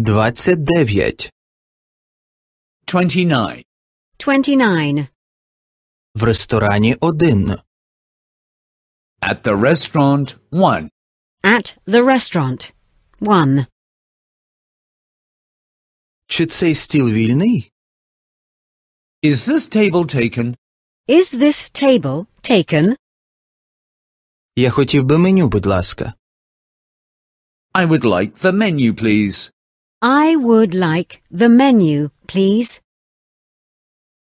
29. 29. 29. В ресторані один. At the restaurant, 1. At the restaurant. 1. Чи цей стіл вільний? Is this table taken? Is this table taken? Я хотів би меню, будь ласка. I would like the menu, please. I would like the menu, please.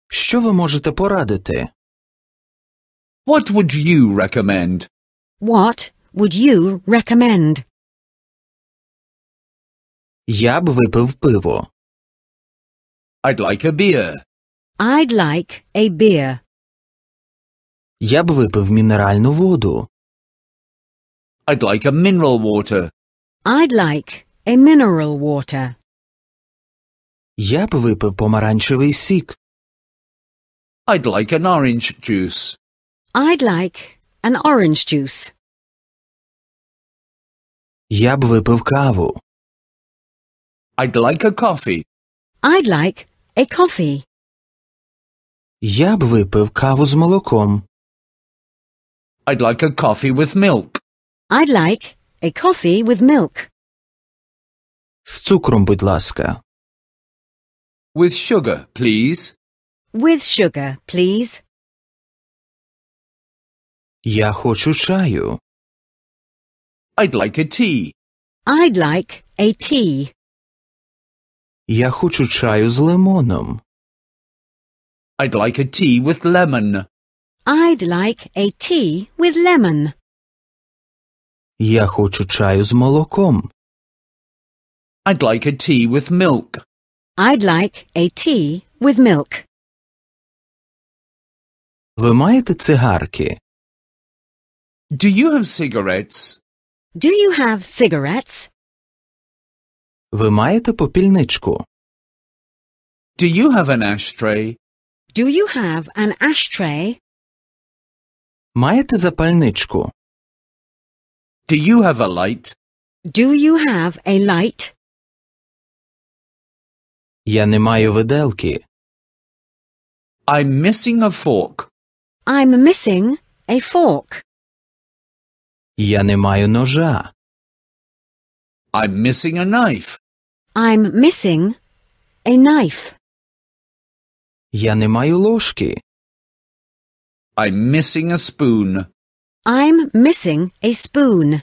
Що ви можете порадити? What would you recommend? What would you recommend? Я б випив пиво. I'd like a beer. I'd like a beer. Я б випив мінеральну воду. I'd like a mineral water. I'd like a mineral water. Я б випив помаранчевий сік. I'd like an orange juice. I'd like an orange juice. Я б випив каву. I'd like a coffee. I'd like a coffee. Я б випив каву з молоком. I'd like a coffee with milk. I'd like a coffee with milk. З цукром, будь ласка. With sugar, please. With sugar, please. Я хочу чаю. I'd like a tea. I'd like a tea. Я хочу чаю з лимоном. I'd like a tea with lemon. I'd like a tea with lemon. Я хочу чаю з молоком. I'd like a tea with milk. I'd like a tea with milk. Ви маєте цигарки? Do you have cigarettes? Do you have cigarettes? Ви маєте попільничку? Do you have an ashtray? Do you have an ashtray? Маєте запальничку? Do you have a light? Do you have a light? Я не маю виделки. I'm missing a fork. I'm missing a fork. Я не маю ножа. I'm missing a knife. I'm missing a knife. Я не маю ложки. I'm missing a spoon. I'm missing a spoon.